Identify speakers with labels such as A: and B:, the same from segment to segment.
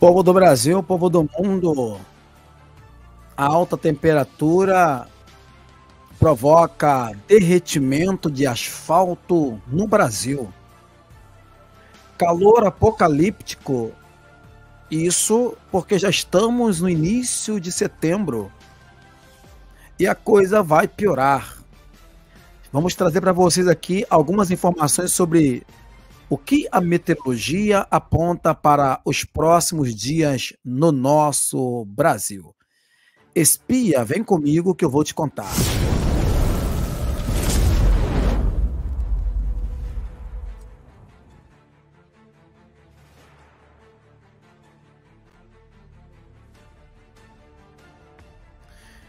A: Povo do Brasil, povo do mundo, a alta temperatura provoca derretimento de asfalto no Brasil. Calor apocalíptico. Isso porque já estamos no início de setembro e a coisa vai piorar. Vamos trazer para vocês aqui algumas informações sobre o que a meteorologia aponta para os próximos dias no nosso Brasil? Espia, vem comigo que eu vou te contar.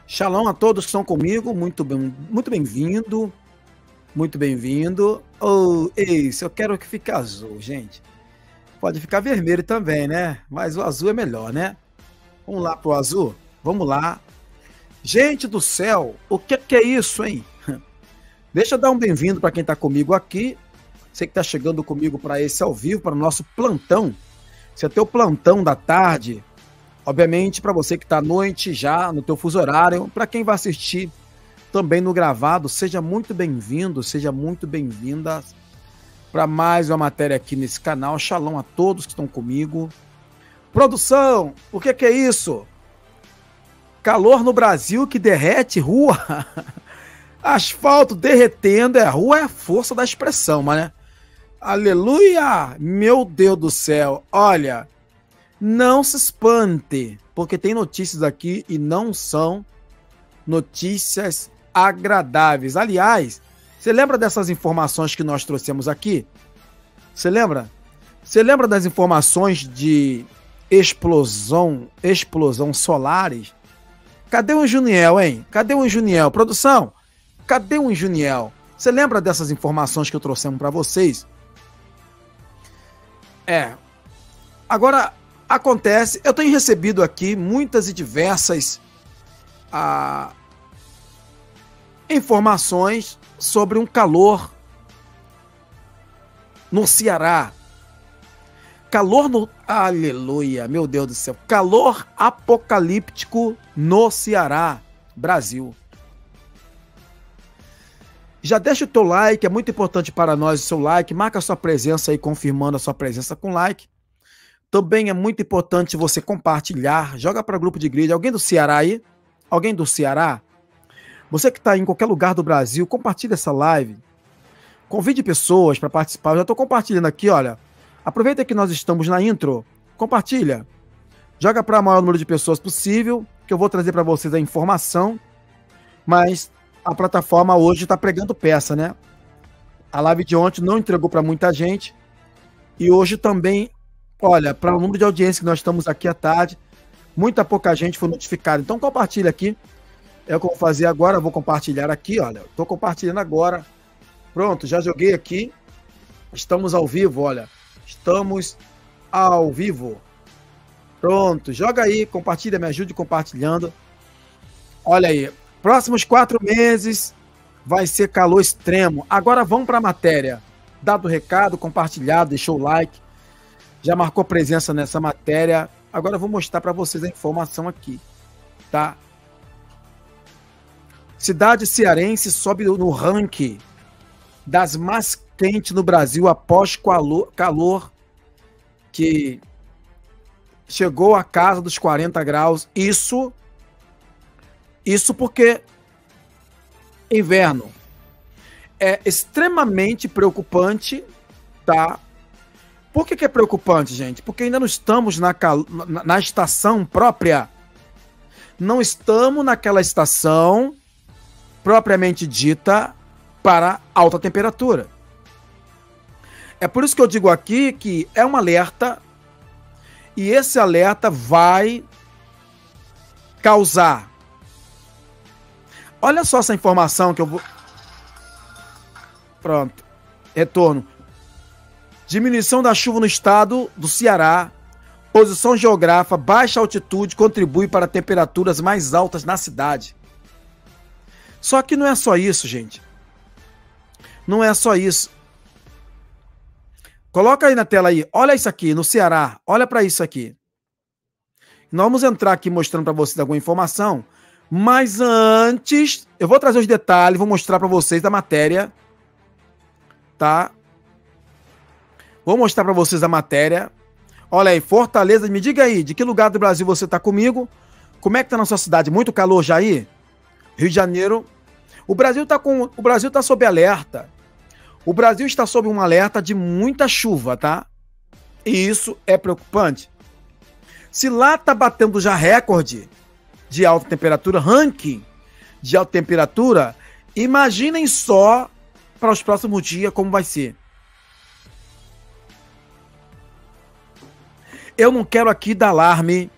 A: Shalom a todos que estão comigo, muito bem, muito bem-vindo. Muito bem-vindo. Oh, isso, eu quero que fique azul, gente. Pode ficar vermelho também, né? Mas o azul é melhor, né? Vamos lá pro azul? Vamos lá. Gente do céu, o que, que é isso, hein? Deixa eu dar um bem-vindo para quem está comigo aqui. Você que está chegando comigo para esse ao vivo, para o nosso plantão. Você tem o plantão da tarde. Obviamente, para você que está à noite já, no teu fuso horário. Para quem vai assistir também no gravado. Seja muito bem-vindo, seja muito bem-vinda para mais uma matéria aqui nesse canal. Shalom a todos que estão comigo. Produção, o que, que é isso? Calor no Brasil que derrete rua. Asfalto derretendo, é rua é a força da expressão, mas né? Aleluia! Meu Deus do céu, olha, não se espante, porque tem notícias aqui e não são notícias agradáveis. Aliás, você lembra dessas informações que nós trouxemos aqui? Você lembra? Você lembra das informações de explosão, explosão solares? Cadê o Juniel, hein? Cadê o Juniel? Produção, cadê o Juniel? Você lembra dessas informações que eu trouxemos para vocês? É. Agora acontece, eu tenho recebido aqui muitas e diversas ah, informações sobre um calor no Ceará. Calor no. Aleluia, meu Deus do céu. Calor apocalíptico no Ceará, Brasil. Já deixa o teu like, é muito importante para nós o seu like. Marca a sua presença aí, confirmando a sua presença com like. Também é muito importante você compartilhar. Joga para o grupo de grid. Alguém do Ceará aí? Alguém do Ceará? Você que está em qualquer lugar do Brasil, compartilhe essa live. Convide pessoas para participar. Eu já estou compartilhando aqui, olha. Aproveita que nós estamos na intro. Compartilha. Joga para o maior número de pessoas possível, que eu vou trazer para vocês a informação. Mas a plataforma hoje está pregando peça, né? A live de ontem não entregou para muita gente. E hoje também, olha, para o número de audiência que nós estamos aqui à tarde, muita pouca gente foi notificada. Então compartilha aqui é o que eu vou fazer agora, vou compartilhar aqui, olha. Estou compartilhando agora. Pronto, já joguei aqui. Estamos ao vivo, olha. Estamos ao vivo. Pronto, joga aí, compartilha, me ajude compartilhando. Olha aí, próximos quatro meses vai ser calor extremo. Agora vamos para a matéria. Dado o recado, compartilhado, deixou o like, já marcou presença nessa matéria. Agora eu vou mostrar para vocês a informação aqui, tá? Cidade cearense sobe no ranking das mais quentes no Brasil após calor, calor que chegou à casa dos 40 graus. Isso, isso porque inverno é extremamente preocupante, tá? Por que, que é preocupante, gente? Porque ainda não estamos na, na, na estação própria. Não estamos naquela estação propriamente dita para alta temperatura. É por isso que eu digo aqui que é um alerta e esse alerta vai causar. Olha só essa informação que eu vou. Pronto. Retorno. Diminuição da chuva no estado do Ceará. Posição geográfica, baixa altitude contribui para temperaturas mais altas na cidade. Só que não é só isso, gente. Não é só isso. Coloca aí na tela aí. Olha isso aqui no Ceará. Olha para isso aqui. Nós vamos entrar aqui mostrando para vocês alguma informação, mas antes, eu vou trazer os detalhes, vou mostrar para vocês da matéria, tá? Vou mostrar para vocês a matéria. Olha aí, Fortaleza, me diga aí, de que lugar do Brasil você tá comigo? Como é que tá na sua cidade? Muito calor já aí? Rio de Janeiro. O Brasil tá com, o Brasil tá sob alerta. O Brasil está sob um alerta de muita chuva, tá? E isso é preocupante. Se lá tá batendo já recorde de alta temperatura, ranking de alta temperatura, imaginem só para os próximos dias como vai ser. Eu não quero aqui dar alarme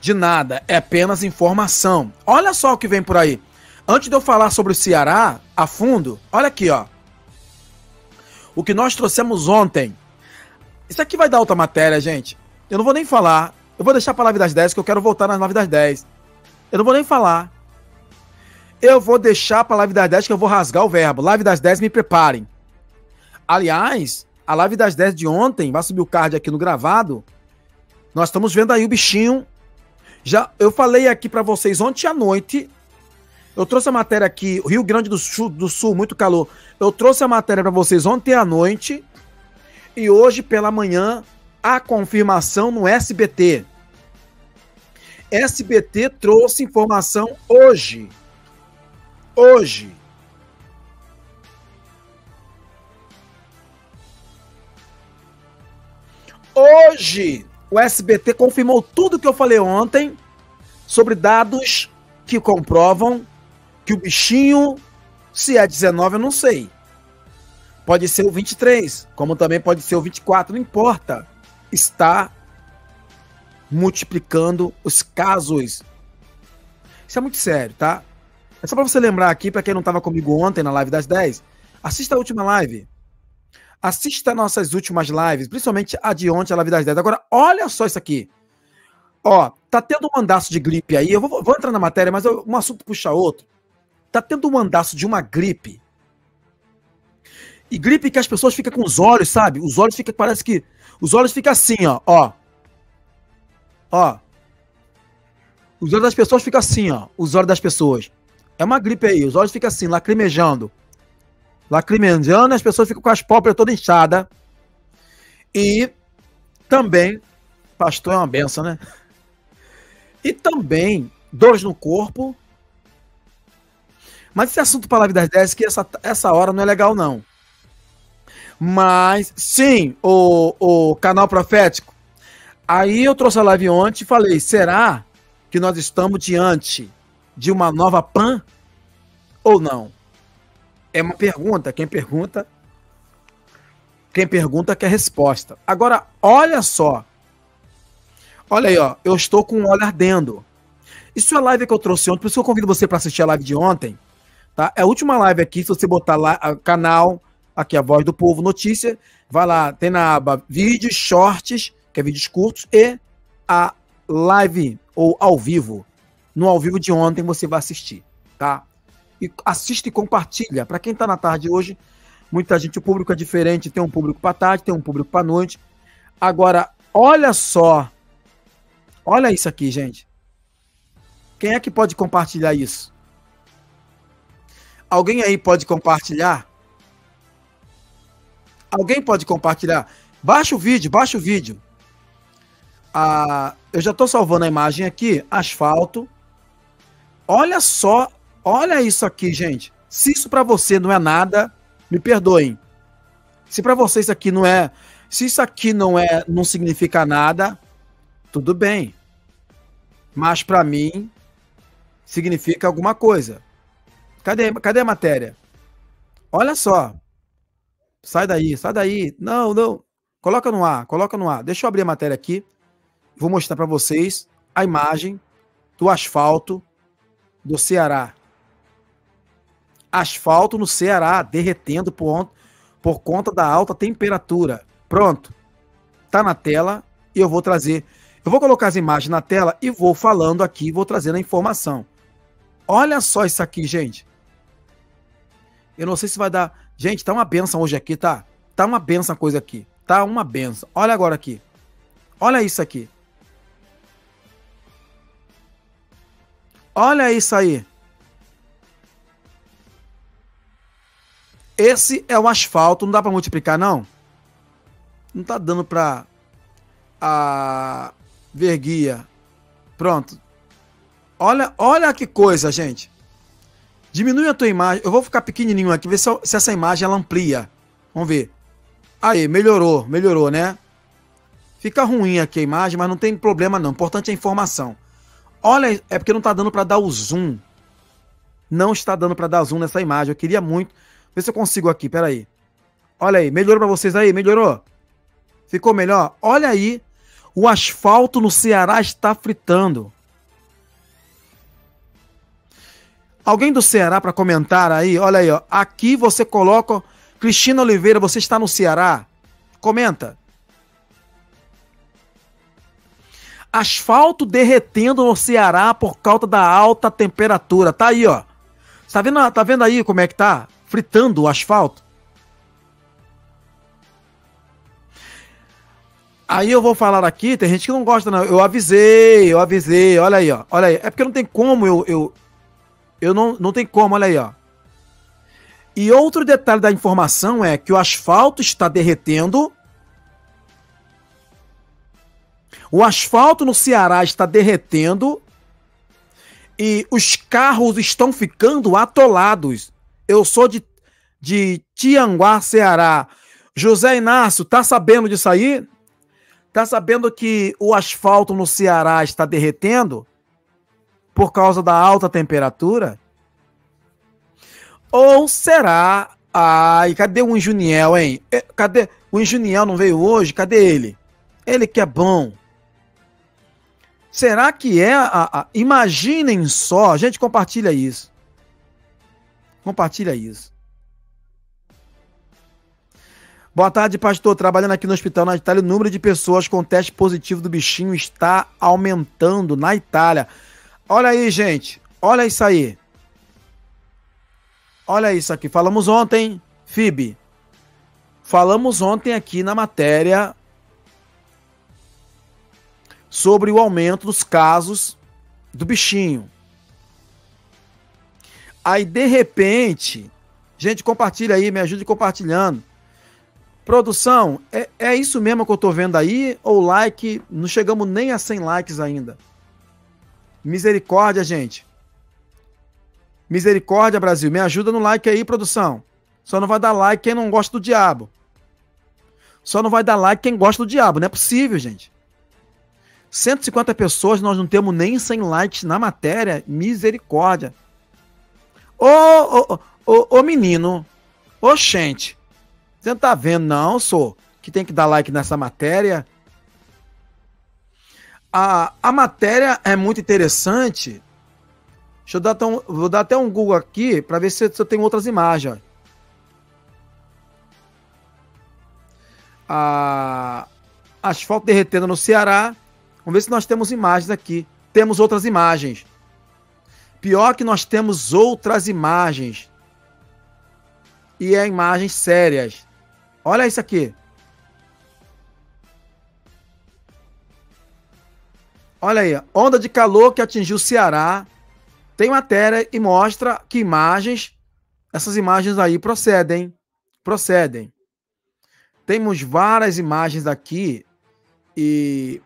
A: de nada, é apenas informação. Olha só o que vem por aí. Antes de eu falar sobre o Ceará a fundo, olha aqui, ó. O que nós trouxemos ontem. Isso aqui vai dar outra matéria, gente. Eu não vou nem falar. Eu vou deixar para live das 10, que eu quero voltar nas live das 10. Eu não vou nem falar. Eu vou deixar para live das 10, que eu vou rasgar o verbo. Live das 10, me preparem. Aliás, a live das 10 de ontem, vai subir o card aqui no gravado. Nós estamos vendo aí o bichinho. Já eu falei aqui para vocês ontem à noite. Eu trouxe a matéria aqui, Rio Grande do Sul, do Sul muito calor. Eu trouxe a matéria para vocês ontem à noite. E hoje pela manhã a confirmação no SBT. SBT trouxe informação hoje. Hoje. Hoje, o SBT confirmou tudo que eu falei ontem sobre dados que comprovam que o bichinho, se é 19, eu não sei. Pode ser o 23, como também pode ser o 24, não importa está multiplicando os casos. Isso é muito sério, tá? É só para você lembrar aqui, para quem não estava comigo ontem na live das 10, assista a última live. Assista nossas últimas lives, principalmente a de ontem, a live das 10. Agora, olha só isso aqui. Ó, tá tendo um andaço de gripe aí. Eu vou, vou entrar na matéria, mas eu, um assunto puxa outro. Tá tendo um andaço de uma gripe. E gripe que as pessoas ficam com os olhos, sabe? Os olhos ficam, parece que os olhos ficam assim, ó. Ó. Ó. Os olhos das pessoas ficam assim, ó. Os olhos das pessoas. É uma gripe aí. Os olhos ficam assim, lacrimejando. Lacrimejando, as pessoas ficam com as pálpebras toda inchada. E também, pastor é uma benção, né? E também dores no corpo. Mas esse assunto para a live das 10 que essa, essa hora não é legal, não. Mas, sim, o, o canal profético. Aí eu trouxe a live ontem e falei: será que nós estamos diante de uma nova PAN ou não? É uma pergunta. Quem pergunta. Quem pergunta quer resposta. Agora, olha só. Olha aí, ó. Eu estou com um olho ardendo. Isso é a live que eu trouxe ontem. Por isso eu convido você para assistir a live de ontem. Tá? É a última live aqui. Se você botar lá, canal aqui a voz do povo notícia, vai lá, tem na aba vídeos, shorts, que é vídeos curtos, e a live ou ao vivo. No ao vivo de ontem você vai assistir, tá? E assiste e compartilha. Para quem tá na tarde hoje, muita gente, o público é diferente, tem um público para tarde, tem um público para noite. Agora, olha só. Olha isso aqui, gente. Quem é que pode compartilhar isso? Alguém aí pode compartilhar? Alguém pode compartilhar? Baixa o vídeo, baixa o vídeo. Ah, eu já estou salvando a imagem aqui. Asfalto. Olha só, olha isso aqui, gente. Se isso para você não é nada, me perdoem. Se para você isso aqui não é, se isso aqui não é, não significa nada, tudo bem. Mas para mim significa alguma coisa. Cadê, cadê a matéria? Olha só. Sai daí, sai daí. Não, não. Coloca no ar, coloca no ar. Deixa eu abrir a matéria aqui. Vou mostrar para vocês a imagem do asfalto do Ceará. Asfalto no Ceará derretendo por, por conta da alta temperatura. Pronto. Tá na tela e eu vou trazer. Eu vou colocar as imagens na tela e vou falando aqui, vou trazendo a informação. Olha só isso aqui, gente. Eu não sei se vai dar. Gente, tá uma benção hoje aqui, tá? Tá uma benção a coisa aqui. Tá uma benção. Olha agora aqui. Olha isso aqui. Olha isso aí. Esse é o asfalto, não dá para multiplicar não? Não tá dando para a ver guia. Pronto. Olha, olha que coisa, gente. Diminui a tua imagem. Eu vou ficar pequenininho aqui, ver se, se essa imagem ela amplia. Vamos ver. Aí, melhorou, melhorou, né? Fica ruim aqui a imagem, mas não tem problema não. O importante é a informação. Olha, é porque não está dando para dar o zoom. Não está dando para dar zoom nessa imagem. Eu queria muito Vê se eu consigo aqui, peraí. Olha aí, melhorou para vocês aí? Melhorou? Ficou melhor? Olha aí, o asfalto no Ceará está fritando. Alguém do Ceará para comentar aí? Olha aí, ó. Aqui você coloca Cristina Oliveira, você está no Ceará? Comenta. Asfalto derretendo no Ceará por causa da alta temperatura. Tá aí, ó. Tá vendo, tá vendo aí como é que tá? Fritando o asfalto. Aí eu vou falar aqui, tem gente que não gosta, não. Eu avisei, eu avisei, olha aí, ó. Olha aí. É porque não tem como eu. Eu, eu não, não tem como, olha aí, ó. E outro detalhe da informação é que o asfalto está derretendo. O asfalto no Ceará está derretendo. E os carros estão ficando atolados. Eu sou de, de Tianguá, Ceará. José Inácio, tá sabendo disso aí? Tá sabendo que o asfalto no Ceará está derretendo por causa da alta temperatura? Ou será. Ai, cadê o Injuniel, hein? É, cadê? O Injuniel não veio hoje? Cadê ele? Ele que é bom. Será que é a, a... Imaginem só, a gente compartilha isso. Compartilha isso. Boa tarde, pastor. Trabalhando aqui no hospital na Itália, o número de pessoas com teste positivo do bichinho está aumentando na Itália. Olha aí, gente. Olha isso aí. Olha isso aqui. Falamos ontem, FIB. Falamos ontem aqui na matéria sobre o aumento dos casos do bichinho. Aí, de repente, gente, compartilha aí, me ajude compartilhando. Produção, é, é isso mesmo que eu tô vendo aí? Ou like? Não chegamos nem a 100 likes ainda. Misericórdia, gente. Misericórdia, Brasil. Me ajuda no like aí, produção. Só não vai dar like quem não gosta do diabo. Só não vai dar like quem gosta do diabo. Não é possível, gente. 150 pessoas, nós não temos nem 100 likes na matéria. Misericórdia. Ô, ô, ô, ô, menino, ô, gente, você não tá vendo, não, sou, que tem que dar like nessa matéria? A, a matéria é muito interessante. Deixa eu dar até um, vou dar até um Google aqui para ver se, se eu tenho outras imagens. A, asfalto derretendo no Ceará. Vamos ver se nós temos imagens aqui. Temos outras imagens. Pior que nós temos outras imagens. E é imagens sérias. Olha isso aqui. Olha aí, onda de calor que atingiu o Ceará. Tem matéria e mostra que imagens, essas imagens aí procedem. Procedem. Temos várias imagens aqui e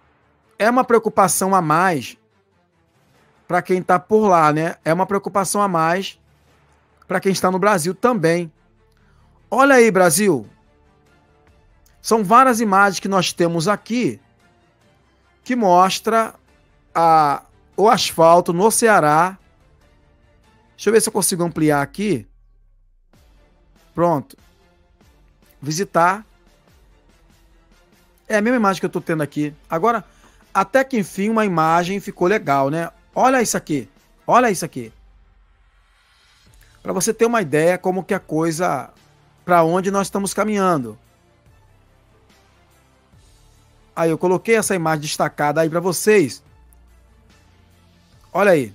A: é uma preocupação a mais para quem está por lá, né? É uma preocupação a mais para quem está no Brasil também. Olha aí, Brasil. São várias imagens que nós temos aqui que mostra a, o asfalto no Ceará. Deixa eu ver se eu consigo ampliar aqui. Pronto. Visitar. É a mesma imagem que eu estou tendo aqui. Agora, até que enfim, uma imagem ficou legal, né? Olha isso aqui. Olha isso aqui. Para você ter uma ideia como que a coisa para onde nós estamos caminhando. Aí eu coloquei essa imagem destacada aí para vocês. Olha aí.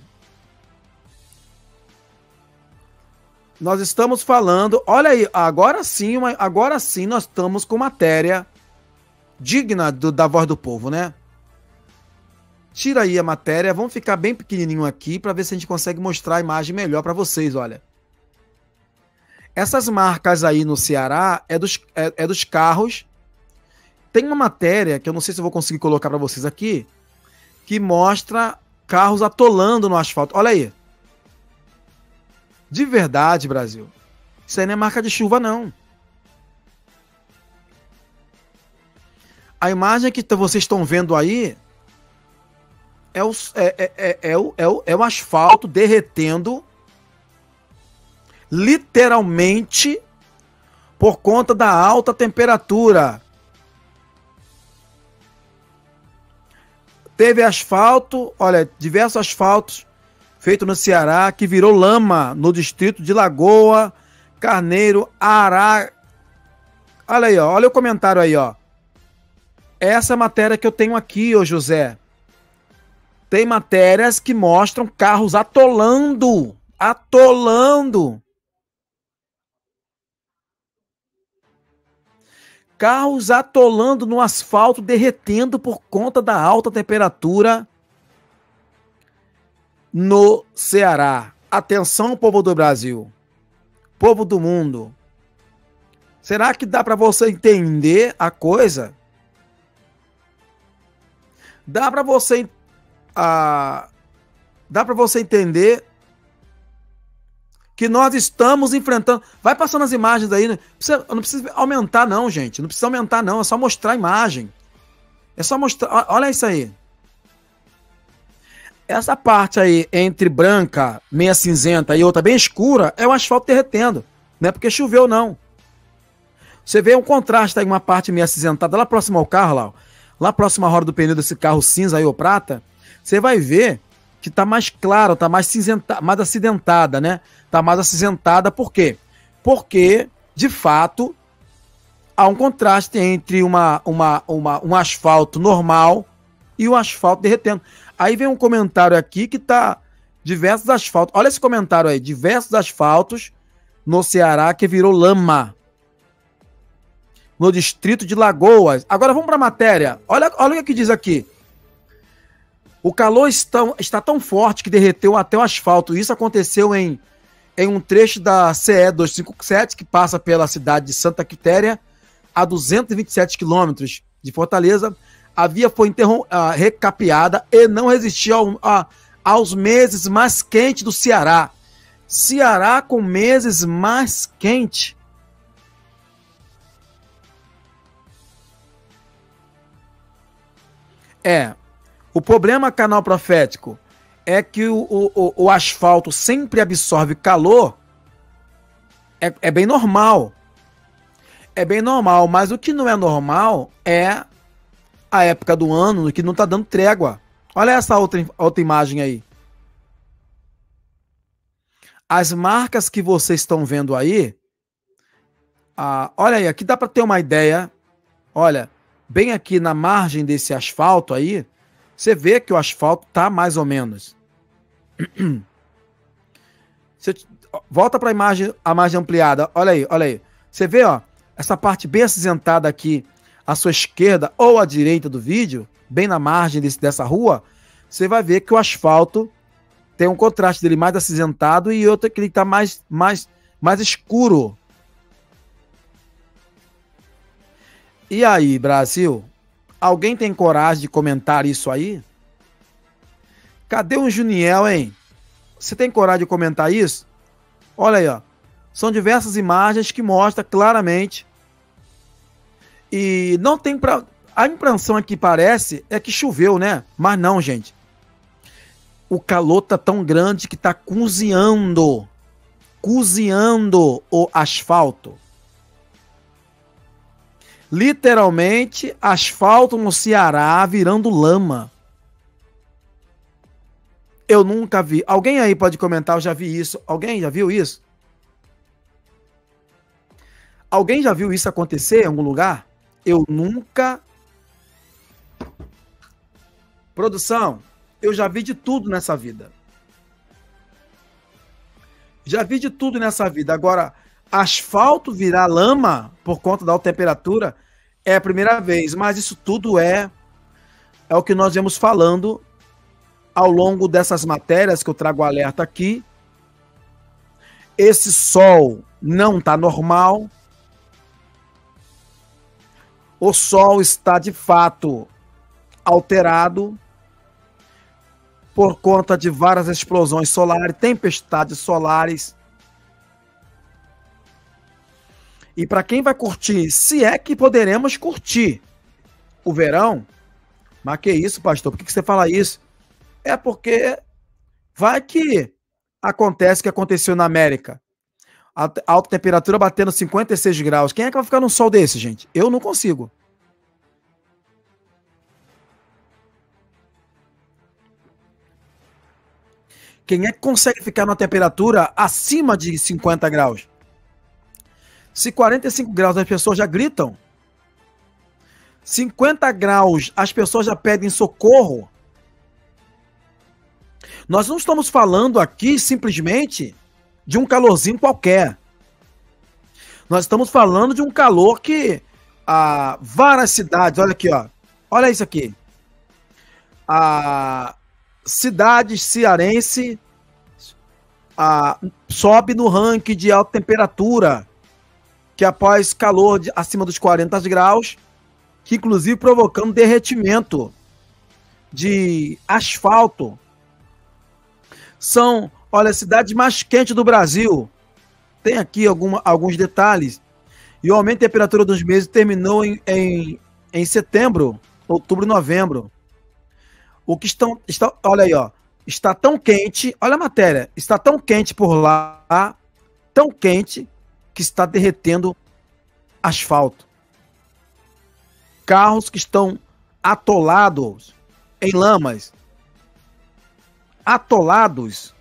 A: Nós estamos falando, olha aí, agora sim, agora sim nós estamos com matéria digna do, da voz do povo, né? Tira aí a matéria, vamos ficar bem pequenininho aqui para ver se a gente consegue mostrar a imagem melhor para vocês, olha. Essas marcas aí no Ceará é dos, é, é dos carros. Tem uma matéria que eu não sei se eu vou conseguir colocar para vocês aqui, que mostra carros atolando no asfalto. Olha aí. De verdade, Brasil. Isso aí não é marca de chuva, não. A imagem que vocês estão vendo aí é o, é, é, é, é, o, é, o, é o asfalto derretendo literalmente por conta da alta temperatura. Teve asfalto, olha, diversos asfaltos feito no Ceará que virou lama no distrito de Lagoa, Carneiro, Ará. Olha aí, ó, olha o comentário aí, ó. Essa matéria que eu tenho aqui, ô José. Tem matérias que mostram carros atolando, atolando carros atolando no asfalto, derretendo por conta da alta temperatura no Ceará. Atenção, povo do Brasil, povo do mundo. Será que dá para você entender a coisa? Dá para você a dá para você entender que nós estamos enfrentando. Vai passando as imagens aí. Né? Precisa, não precisa aumentar, não, gente. Não precisa aumentar, não. É só mostrar a imagem. É só mostrar. Olha isso aí. Essa parte aí entre branca, meia cinzenta e outra bem escura é o asfalto derretendo. Não é porque choveu, não. Você vê um contraste aí, uma parte meio acinzentada lá próximo ao carro, lá, lá próximo à roda do pneu desse carro cinza aí ou prata, você vai ver que tá mais claro, tá mais cinzenta, mais acidentada, né? Tá mais acinzentada, por quê? Porque, de fato, há um contraste entre uma, uma, uma, um asfalto normal e o asfalto derretendo. Aí vem um comentário aqui que tá diversos asfaltos. Olha esse comentário aí, diversos asfaltos no Ceará que virou lama. No distrito de Lagoas. Agora vamos para a matéria. Olha, olha o que diz aqui. O calor está, está tão forte que derreteu até o asfalto. Isso aconteceu em, em um trecho da CE 257, que passa pela cidade de Santa Quitéria, a 227 quilômetros de Fortaleza. A via foi uh, recapeada e não resistiu ao, aos meses mais quentes do Ceará. Ceará com meses mais quentes. É, o problema canal profético é que o, o, o asfalto sempre absorve calor. É, é bem normal. É bem normal, mas o que não é normal é a época do ano que não está dando trégua. Olha essa outra, outra imagem aí. As marcas que vocês estão vendo aí, ah, olha aí, aqui dá para ter uma ideia. Olha, bem aqui na margem desse asfalto aí, você vê que o asfalto tá mais ou menos. Você volta para a imagem, a imagem ampliada. Olha aí, olha aí. Você vê, ó, essa parte bem acinzentada aqui à sua esquerda ou à direita do vídeo, bem na margem desse, dessa rua, você vai ver que o asfalto tem um contraste dele mais acinzentado e outro que ele está mais, mais, mais escuro. E aí, Brasil? Alguém tem coragem de comentar isso aí? Cadê o Juniel, hein? Você tem coragem de comentar isso? Olha aí, ó. São diversas imagens que mostram claramente. E não tem pra. A impressão aqui parece é que choveu, né? Mas não, gente. O calor tá tão grande que tá cozinhando. Cozinhando o asfalto literalmente asfalto no Ceará virando lama. Eu nunca vi. Alguém aí pode comentar, eu já vi isso. Alguém já viu isso? Alguém já viu isso acontecer em algum lugar? Eu nunca. Produção, eu já vi de tudo nessa vida. Já vi de tudo nessa vida. Agora, asfalto virar lama por conta da alta temperatura é a primeira vez, mas isso tudo é é o que nós vemos falando ao longo dessas matérias que eu trago alerta aqui. Esse sol não está normal. O sol está de fato alterado por conta de várias explosões solares, tempestades solares. E para quem vai curtir, se é que poderemos curtir o verão, mas que isso, pastor? Por que, que você fala isso? É porque vai que acontece o que aconteceu na América. A alta temperatura batendo 56 graus. Quem é que vai ficar num sol desse, gente? Eu não consigo. Quem é que consegue ficar numa temperatura acima de 50 graus? Se 45 graus as pessoas já gritam, 50 graus as pessoas já pedem socorro. Nós não estamos falando aqui simplesmente de um calorzinho qualquer. Nós estamos falando de um calor que ah, várias cidades, olha aqui, ó. Olha isso aqui. A cidades cearense a, sobe no ranking de alta temperatura, que após calor de, acima dos 40 graus, que inclusive provocando derretimento de asfalto. São, olha, a cidade mais quente do Brasil. Tem aqui alguma, alguns detalhes. E o aumento de temperatura dos meses terminou em, em, em setembro, outubro, novembro. O que estão. Está, olha aí, ó. Está tão quente. Olha a matéria. Está tão quente por lá. Tão quente que está derretendo asfalto. Carros que estão atolados em lamas. Atolados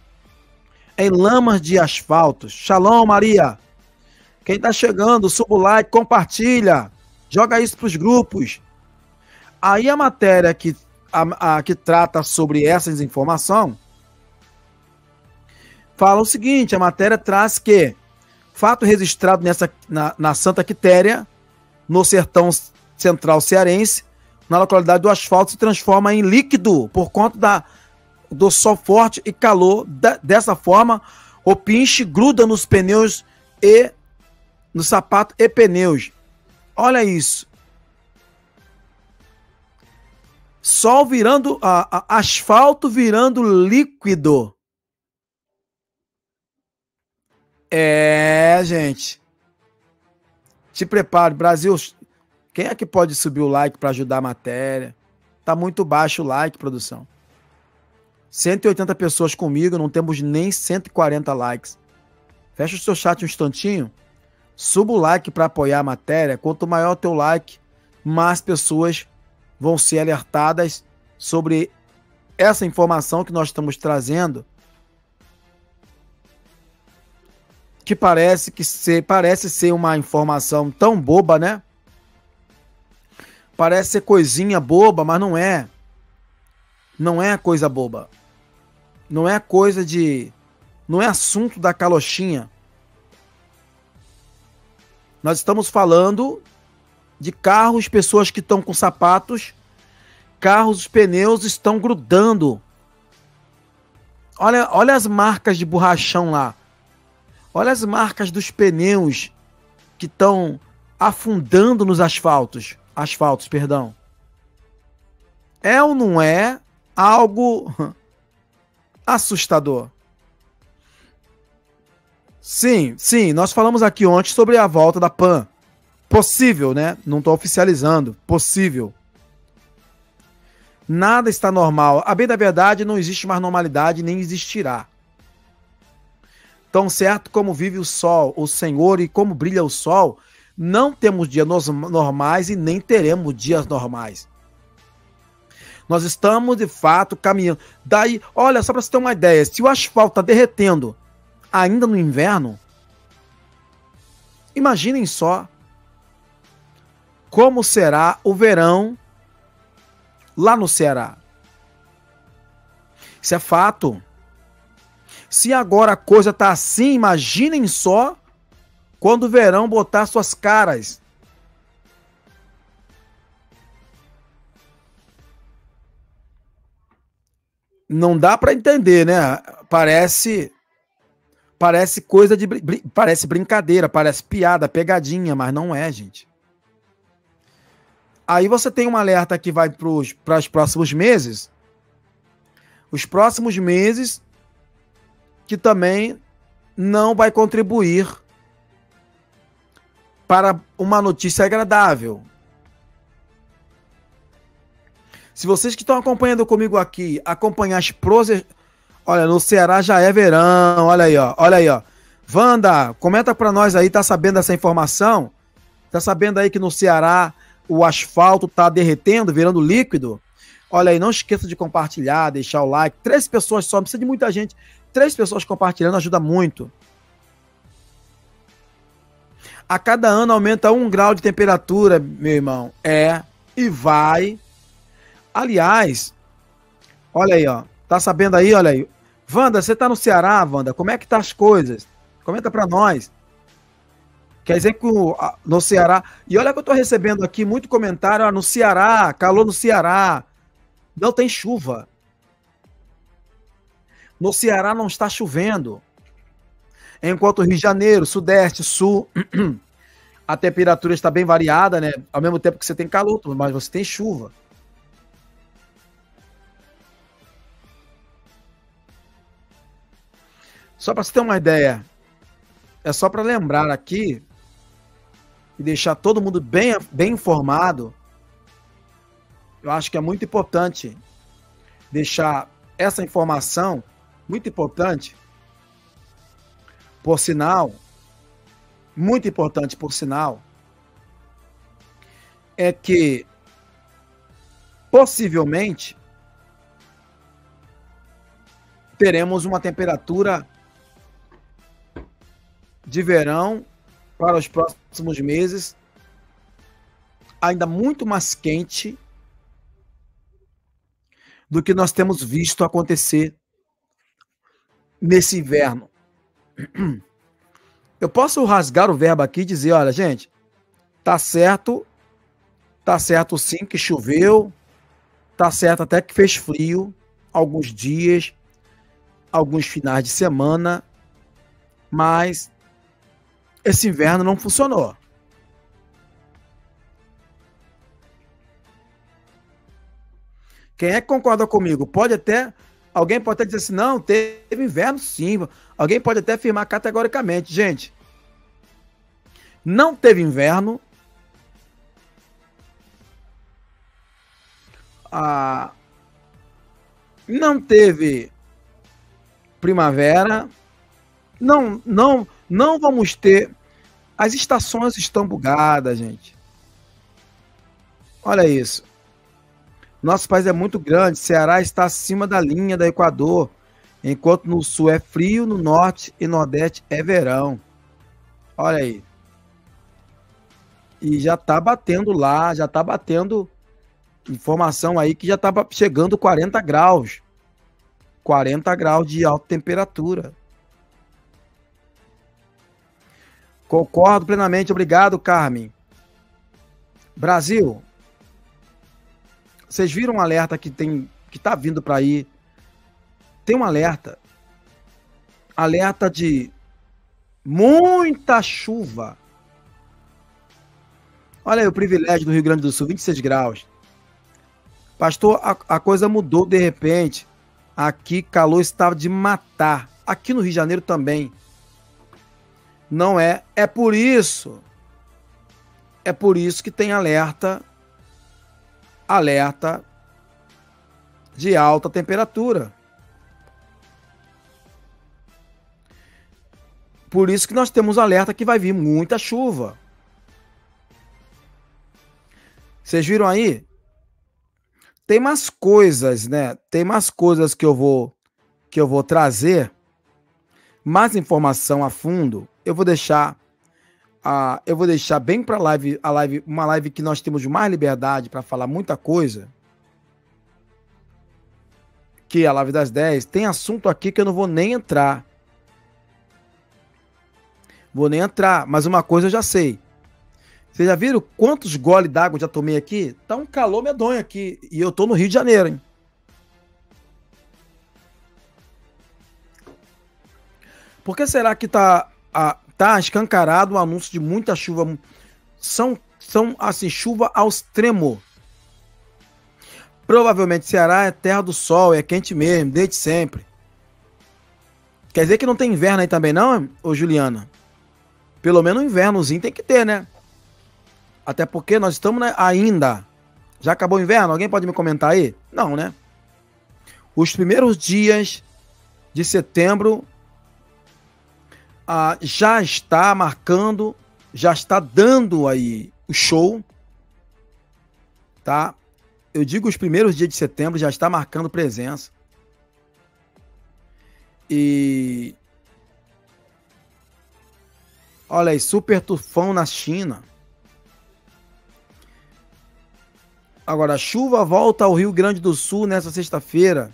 A: em lamas de asfalto. Shalom, Maria. Quem está chegando, suba o like, compartilha. Joga isso para os grupos. Aí a matéria que a, a, que trata sobre essas informações fala o seguinte: a matéria traz que fato registrado nessa, na, na Santa Quitéria, no sertão central cearense, na localidade do asfalto, se transforma em líquido por conta da, do sol forte e calor. Da, dessa forma, o pinche gruda nos pneus e no sapato e pneus. Olha isso. Sol virando, a, a, asfalto virando líquido. É, gente. Se prepare, Brasil. Quem é que pode subir o like para ajudar a matéria? Tá muito baixo o like, produção. 180 pessoas comigo, não temos nem 140 likes. Fecha o seu chat um instantinho. Suba o like para apoiar a matéria. Quanto maior o teu like, mais pessoas vão ser alertadas sobre essa informação que nós estamos trazendo, que parece que ser, parece ser uma informação tão boba, né? Parece ser coisinha boba, mas não é. Não é coisa boba. Não é coisa de. Não é assunto da calochinha. Nós estamos falando de carros, pessoas que estão com sapatos, carros, os pneus estão grudando. Olha, olha as marcas de borrachão lá. Olha as marcas dos pneus que estão afundando nos asfaltos, asfaltos, perdão. É ou não é algo assustador? Sim, sim, nós falamos aqui ontem sobre a volta da PAN. Possível, né? Não estou oficializando. Possível. Nada está normal. A bem da verdade, não existe mais normalidade, nem existirá. Tão certo como vive o sol, o Senhor, e como brilha o sol, não temos dias normais e nem teremos dias normais. Nós estamos, de fato, caminhando. Daí, olha, só para você ter uma ideia, se o asfalto está derretendo ainda no inverno, imaginem só como será o verão lá no Ceará. Isso é fato. Se agora a coisa tá assim, imaginem só quando o verão botar suas caras. não dá para entender, né? Parece parece coisa de parece brincadeira, parece piada, pegadinha, mas não é, gente. Aí você tem um alerta que vai para os próximos meses. Os próximos meses que também não vai contribuir para uma notícia agradável. Se vocês que estão acompanhando comigo aqui, acompanhar as prosas. Olha, no Ceará já é verão. Olha aí, ó. Olha aí, ó. Wanda, comenta para nós aí, tá sabendo dessa informação? Tá sabendo aí que no Ceará o asfalto tá derretendo, virando líquido? Olha aí, não esqueça de compartilhar, deixar o like. Três pessoas só, não precisa de muita gente. Três pessoas compartilhando ajuda muito. A cada ano aumenta um grau de temperatura, meu irmão. É, e vai. Aliás, olha aí, ó. Tá sabendo aí, olha aí. Wanda, você tá no Ceará, Wanda? Como é que tá as coisas? Comenta para nós. Quer dizer que no Ceará. E olha que eu tô recebendo aqui muito comentário ó, no Ceará, calor no Ceará. Não tem chuva. No Ceará não está chovendo. Enquanto Rio de Janeiro, Sudeste, Sul, a temperatura está bem variada, né? Ao mesmo tempo que você tem calor, mas você tem chuva. Só para você ter uma ideia, é só para lembrar aqui e deixar todo mundo bem, bem informado. Eu acho que é muito importante deixar essa informação muito importante por sinal, muito importante por sinal, é que possivelmente teremos uma temperatura de verão para os próximos meses ainda muito mais quente do que nós temos visto acontecer nesse inverno. Eu posso rasgar o verbo aqui e dizer, olha, gente, tá certo, tá certo sim que choveu, tá certo até que fez frio alguns dias, alguns finais de semana, mas esse inverno não funcionou. Quem é que concorda comigo? Pode até Alguém pode até dizer assim, não, teve inverno sim. Alguém pode até afirmar categoricamente, gente. Não teve inverno. Ah, não teve primavera. Não, não, não vamos ter. As estações estão bugadas, gente. Olha isso. Nosso país é muito grande, Ceará está acima da linha do Equador, enquanto no sul é frio, no norte e nordeste é verão. Olha aí. E já tá batendo lá, já tá batendo informação aí que já tá chegando 40 graus. 40 graus de alta temperatura. Concordo plenamente, obrigado, Carmen. Brasil, vocês viram um alerta que tem que tá vindo para aí? Tem um alerta. Alerta de muita chuva. Olha aí o privilégio do Rio Grande do Sul, 26 graus. Pastor, a, a coisa mudou de repente. Aqui calor estava de matar. Aqui no Rio de Janeiro também. Não é. É por isso. É por isso que tem alerta alerta de alta temperatura. Por isso que nós temos alerta que vai vir muita chuva. Vocês viram aí? Tem mais coisas, né? Tem mais coisas que eu vou que eu vou trazer. Mais informação a fundo. Eu vou deixar ah, eu vou deixar bem para live, a live, uma live que nós temos mais liberdade para falar muita coisa. Que é a live das 10 tem assunto aqui que eu não vou nem entrar. Vou nem entrar, mas uma coisa eu já sei. Vocês já viram quantos goles d'água eu já tomei aqui? Tá um calor medonho aqui e eu tô no Rio de Janeiro, hein? Por que será que tá a, tá escancarado o anúncio de muita chuva? São, são assim, chuva ao extremo. Provavelmente Ceará é terra do sol, é quente mesmo, desde sempre. Quer dizer que não tem inverno aí também, não, ô Juliana? Pelo menos um invernozinho tem que ter, né? Até porque nós estamos né, ainda. Já acabou o inverno? Alguém pode me comentar aí? Não, né? Os primeiros dias de setembro já está marcando, já está dando aí o show, tá? Eu digo os primeiros dias de setembro já está marcando presença. E olha aí, super tufão na China. Agora, a chuva volta ao Rio Grande do Sul nessa sexta-feira.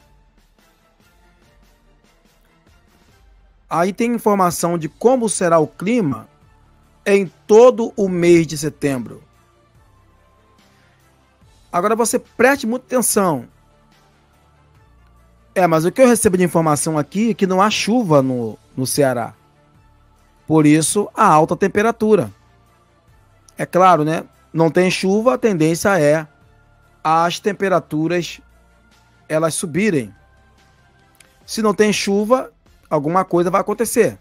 A: Aí tem informação de como será o clima em todo o mês de setembro. Agora você preste muita atenção. É, mas o que eu recebo de informação aqui é que não há chuva no, no Ceará. Por isso, a alta temperatura. É claro, né? Não tem chuva, a tendência é as temperaturas elas subirem. Se não tem chuva, alguma coisa vai acontecer.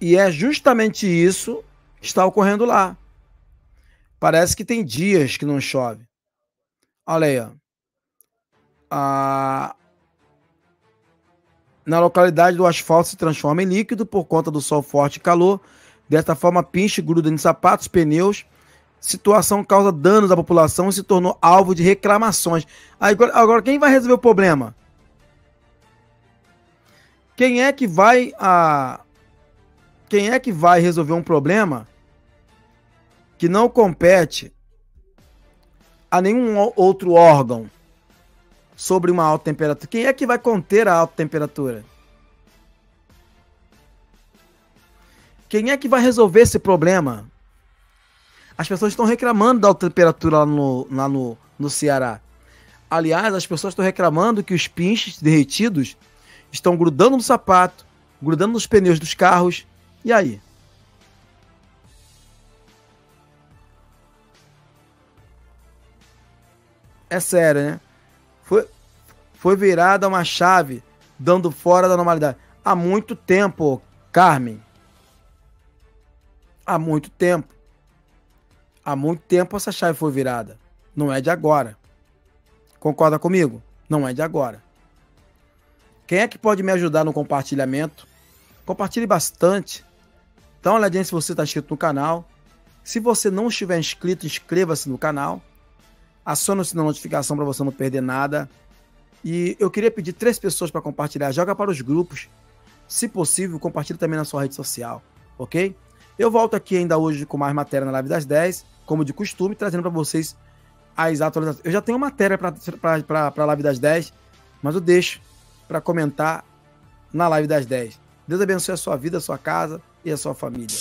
A: E é justamente isso que está ocorrendo lá. Parece que tem dias que não chove. Olha aí, ó. Ah, na localidade do asfalto se transforma em líquido por conta do sol forte e calor. Desta forma, pinche gruda em sapatos, pneus. Situação causa danos à população e se tornou alvo de reclamações. Agora, agora quem vai resolver o problema? Quem é que vai a quem é que vai resolver um problema que não compete a nenhum outro órgão sobre uma alta temperatura? Quem é que vai conter a alta temperatura? Quem é que vai resolver esse problema? As pessoas estão reclamando da alta temperatura lá no, lá no, no Ceará. Aliás, as pessoas estão reclamando que os pinches derretidos estão grudando no sapato, grudando nos pneus dos carros. E aí? É sério, né? Foi, foi virada uma chave, dando fora da normalidade. Há muito tempo, Carmen. Há muito tempo. Há muito tempo essa chave foi virada. Não é de agora. Concorda comigo? Não é de agora. Quem é que pode me ajudar no compartilhamento? Compartilhe bastante. Dá uma olhadinha se você está inscrito no canal. Se você não estiver inscrito, inscreva-se no canal. Acione o sininho da notificação para você não perder nada. E eu queria pedir três pessoas para compartilhar. Joga para os grupos. Se possível, compartilhe também na sua rede social. Ok? Eu volto aqui ainda hoje com mais matéria na live das 10, como de costume, trazendo para vocês as atualizações. Eu já tenho matéria para a live das 10, mas eu deixo para comentar na live das 10. Deus abençoe a sua vida, a sua casa e a sua família.